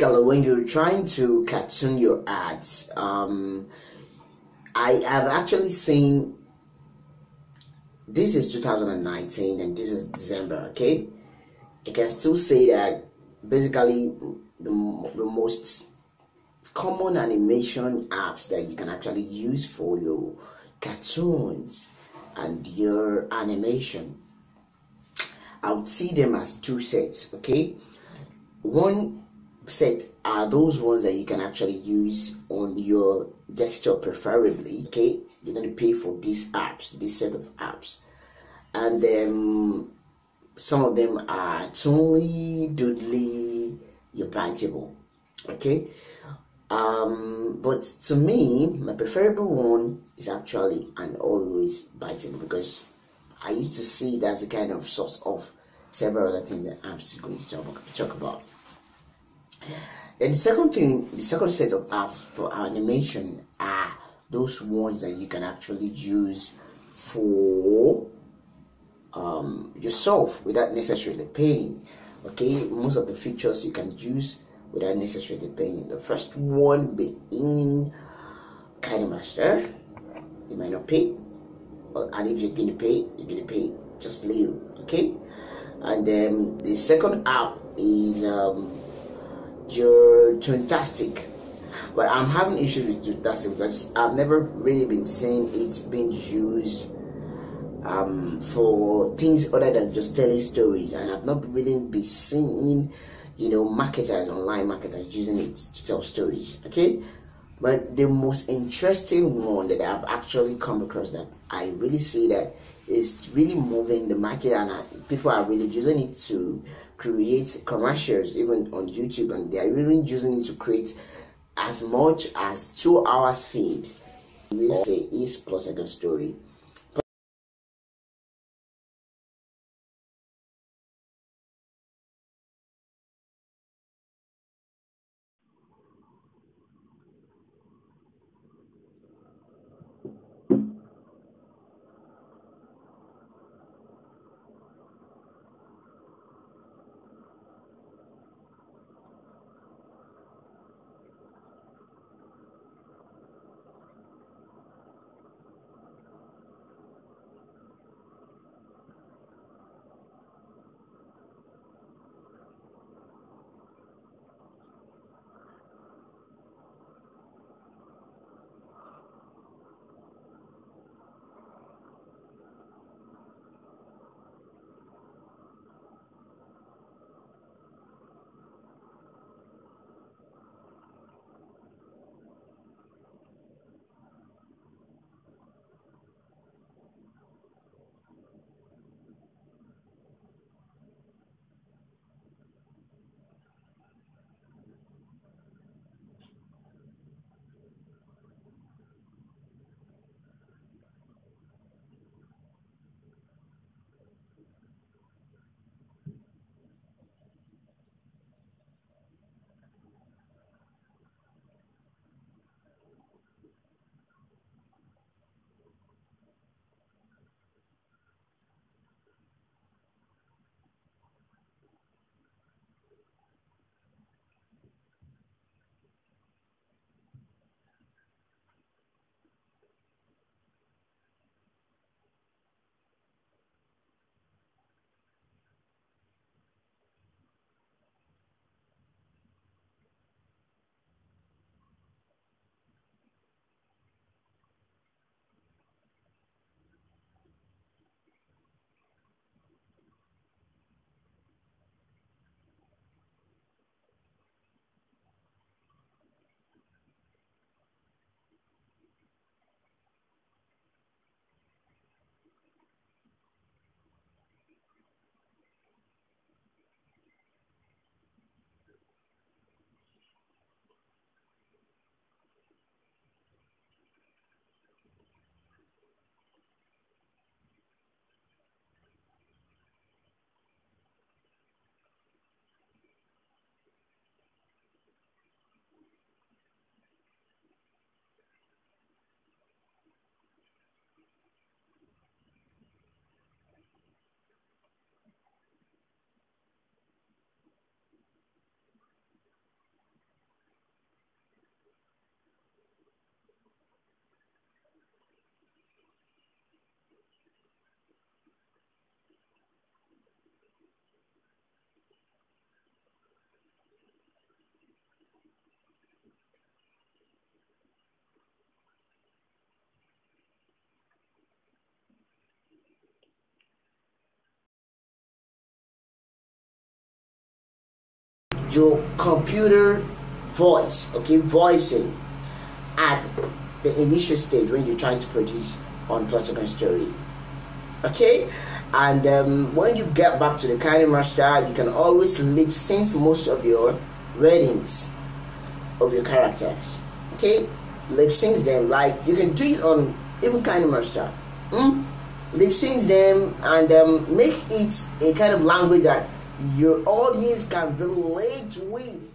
basically when you're trying to cartoon your ads um, i have actually seen this is 2019 and this is december okay? I can still say that basically the, the most common animation apps that you can actually use for your cartoons and your animation. I would see them as two sets okay? One set are those ones that you can actually use on your desktop preferably okay you're going to pay for these apps this set of apps and then some of them are Toonly, Doodly, your Biteable. Okay, um, but to me, my preferable one is actually and always Biteable because I used to see as a kind of source of several other things that I'm still going to talk about. Then the second thing, the second set of apps for animation are those ones that you can actually use for um, yourself without necessarily paying. Okay, most of the features you can use without necessarily paying. The first one being KineMaster. You might not pay, and if you're gonna pay, you're gonna pay just leave, Okay, and then the second app is um, your Toontastic. But I'm having issues with Toontastic because I've never really been seeing it being used um, for things other than just telling stories, and I've not really been seeing, you know, marketers, online marketers using it to tell stories. Okay, but the most interesting one that I've actually come across that I really see that is really moving the market, and I, people are really using it to create commercials, even on YouTube, and they are really using it to create as much as two hours films. We say is plus a good story your computer voice, okay, voicing at the initial stage when you're trying to produce on Plotagon Story. Okay, and um, when you get back to the KineMaster, you can always lip sync most of your readings of your characters. Okay, lip sync them like you can do it on even KineMaster. Hmm? Lip sync them and um, make it a kind of language that your audience can relate with